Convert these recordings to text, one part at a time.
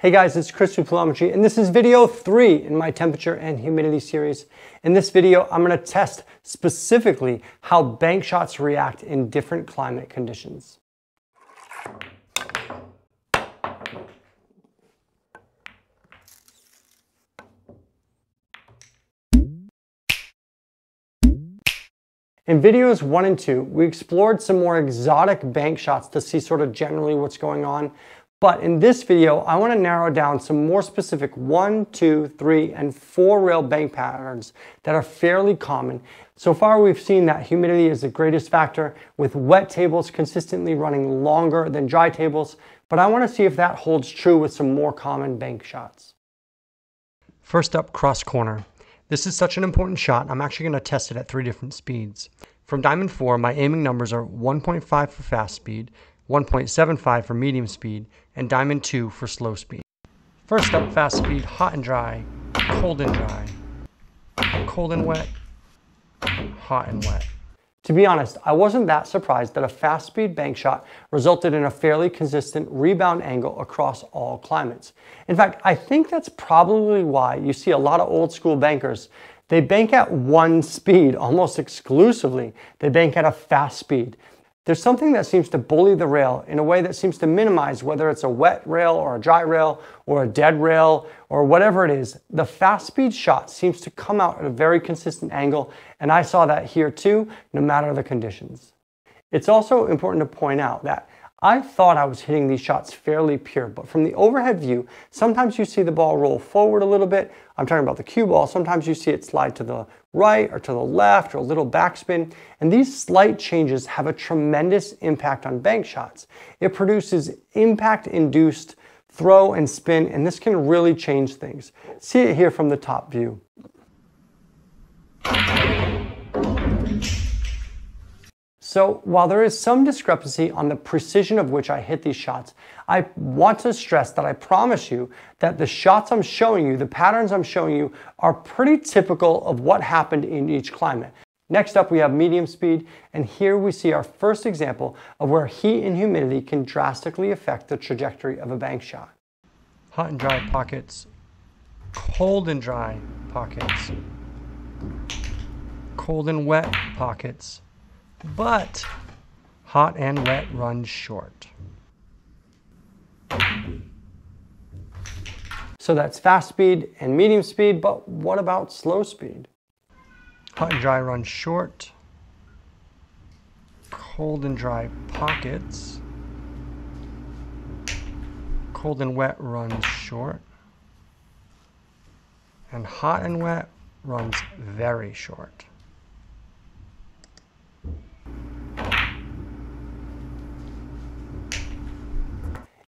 Hey guys, it's Chris with Poolometry, and this is video three in my temperature and humidity series. In this video, I'm gonna test specifically how bank shots react in different climate conditions. In videos one and two, we explored some more exotic bank shots to see sort of generally what's going on. But in this video, I want to narrow down some more specific one, two, three, and four rail bank patterns that are fairly common. So far, we've seen that humidity is the greatest factor with wet tables consistently running longer than dry tables, but I want to see if that holds true with some more common bank shots. First up, cross corner. This is such an important shot, I'm actually going to test it at three different speeds. From Diamond 4, my aiming numbers are 1.5 for fast speed, 1.75 for medium speed, and Diamond 2 for slow speed. First up, fast speed, hot and dry, cold and dry, cold and wet, hot and wet. To be honest, I wasn't that surprised that a fast speed bank shot resulted in a fairly consistent rebound angle across all climates. In fact, I think that's probably why you see a lot of old school bankers they bank at one speed almost exclusively. They bank at a fast speed. There's something that seems to bully the rail in a way that seems to minimize whether it's a wet rail or a dry rail or a dead rail or whatever it is. The fast speed shot seems to come out at a very consistent angle, and I saw that here too, no matter the conditions. It's also important to point out that I thought I was hitting these shots fairly pure, but from the overhead view, sometimes you see the ball roll forward a little bit. I'm talking about the cue ball. Sometimes you see it slide to the right or to the left or a little backspin. And these slight changes have a tremendous impact on bank shots. It produces impact induced throw and spin, and this can really change things. See it here from the top view. So while there is some discrepancy on the precision of which I hit these shots, I want to stress that I promise you that the shots I'm showing you, the patterns I'm showing you, are pretty typical of what happened in each climate. Next up, we have medium speed, and here we see our first example of where heat and humidity can drastically affect the trajectory of a bank shot. Hot and dry pockets, cold and dry pockets, cold and wet pockets, but hot and wet runs short. So that's fast speed and medium speed, but what about slow speed? Hot and dry runs short. Cold and dry pockets. Cold and wet runs short. And hot and wet runs very short.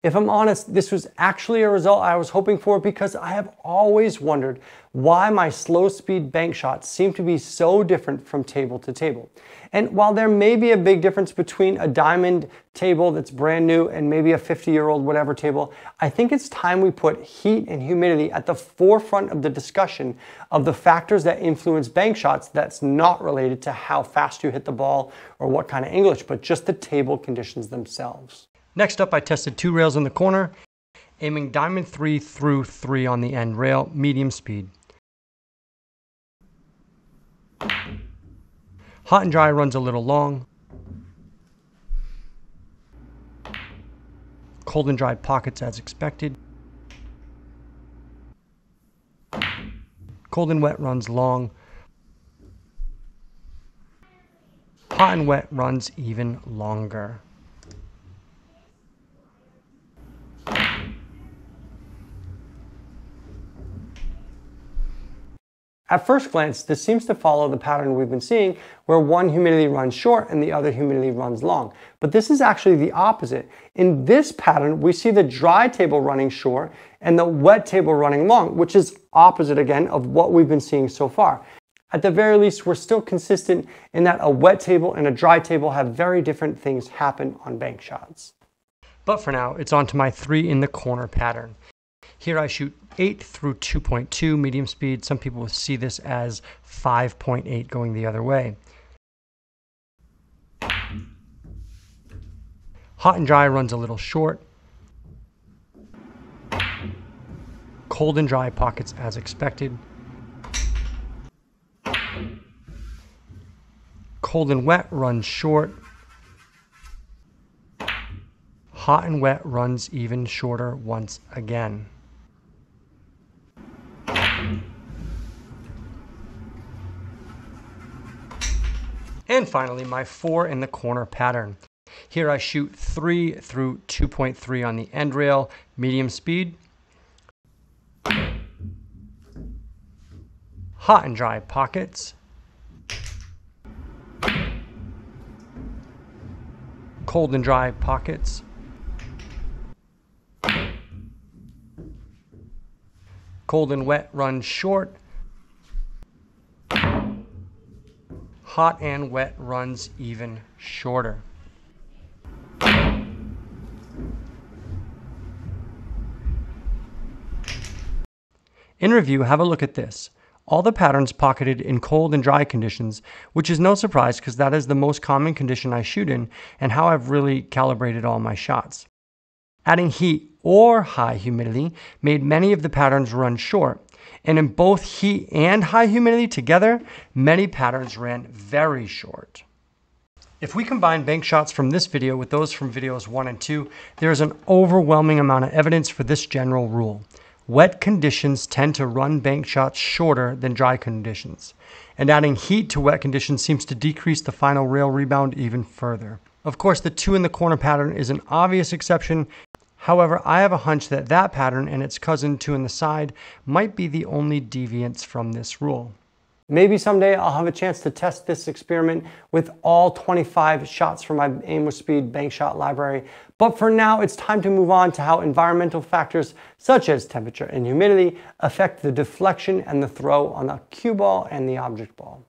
If I'm honest, this was actually a result I was hoping for because I have always wondered why my slow speed bank shots seem to be so different from table to table. And while there may be a big difference between a diamond table that's brand new and maybe a 50 year old whatever table, I think it's time we put heat and humidity at the forefront of the discussion of the factors that influence bank shots that's not related to how fast you hit the ball or what kind of English, but just the table conditions themselves. Next up, I tested two rails in the corner, aiming diamond 3 through 3 on the end rail, medium speed. Hot and dry runs a little long. Cold and dry pockets as expected. Cold and wet runs long. Hot and wet runs even longer. At first glance, this seems to follow the pattern we've been seeing where one humidity runs short and the other humidity runs long. But this is actually the opposite. In this pattern, we see the dry table running short and the wet table running long, which is opposite again of what we've been seeing so far. At the very least, we're still consistent in that a wet table and a dry table have very different things happen on bank shots. But for now, it's on to my three in the corner pattern. Here I shoot 8 through 2.2 medium speed. Some people will see this as 5.8 going the other way. Hot and dry runs a little short. Cold and dry pockets as expected. Cold and wet runs short. Hot and wet runs even shorter once again. And finally, my four in the corner pattern. Here I shoot 3 through 2.3 on the end rail, medium speed. Hot and dry pockets. Cold and dry pockets. Cold and wet run short. Hot and wet runs even shorter. In review, have a look at this. All the patterns pocketed in cold and dry conditions, which is no surprise because that is the most common condition I shoot in and how I've really calibrated all my shots. Adding heat or high humidity made many of the patterns run short, and in both heat and high humidity together, many patterns ran very short. If we combine bank shots from this video with those from videos 1 and 2, there is an overwhelming amount of evidence for this general rule. Wet conditions tend to run bank shots shorter than dry conditions, and adding heat to wet conditions seems to decrease the final rail rebound even further. Of course, the two in the corner pattern is an obvious exception. However, I have a hunch that that pattern and its cousin two in the side might be the only deviants from this rule. Maybe someday I'll have a chance to test this experiment with all 25 shots from my Aim with Speed bank shot library. But for now, it's time to move on to how environmental factors such as temperature and humidity affect the deflection and the throw on the cue ball and the object ball.